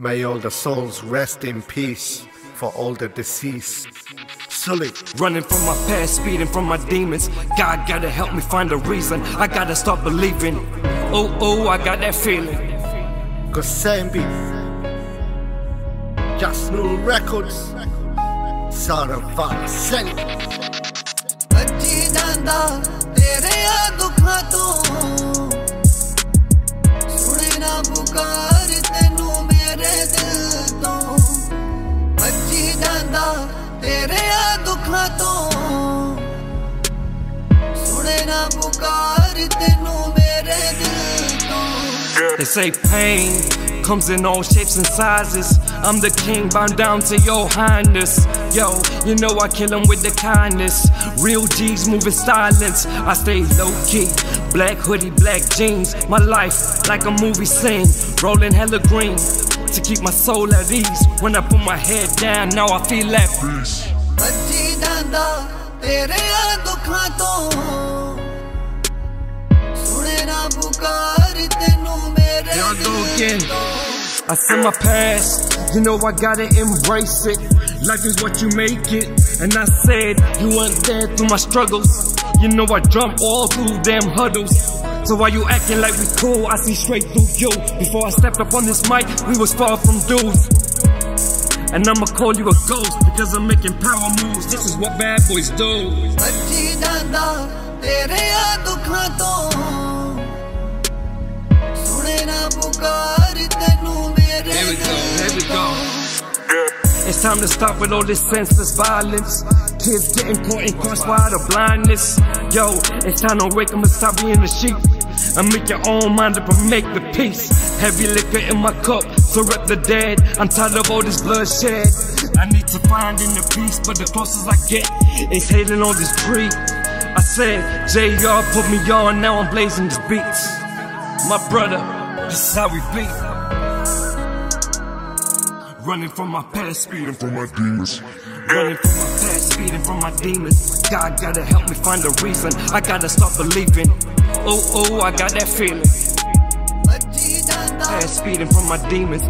May all the souls rest in peace for all the deceased. Suli. Running from my past, speeding from my demons. God gotta help me find a reason. I gotta stop believing. Oh, oh, I got that feeling. Kosembi. Jasnoor Records. Son of Seni. तेरे दुखा तू They say pain comes in all shapes and sizes. I'm the king, bow down to your highness. Yo, you know I kill them with the kindness. Real G's moving silence. I stay low key. Black hoodie, black jeans. My life like a movie scene. Rolling hella green to keep my soul at ease. When I put my head down, now I feel at peace. तेरे दुखा तो सुने ना thinking. I see my past, you know I gotta embrace it. Life is what you make it. And I said, you weren't there through my struggles. You know I jumped all through them hurdles. So why you acting like we cool? I see straight through you. Before I stepped up on this mic, we was far from dudes. And I'ma call you a ghost because I'm making power moves. This is what bad boys do. It's time to stop with all this senseless violence. Kids getting caught in crossfire of blindness. Yo, it's time to wake up and stop being a sheep. And make your own mind up and make the peace. Heavy liquor in my cup, so rep the dead. I'm tired of all this bloodshed. I need to find in the peace, but the closest I get is hating on this tree. I said, JR put me on, now I'm blazing the beats. My brother, this is how we be. Running from my past, speeding from my demons. Running from my past, speeding from my demons. God gotta help me find a reason. I gotta stop believing. Oh, oh, I got that feeling. Past speeding from my demons.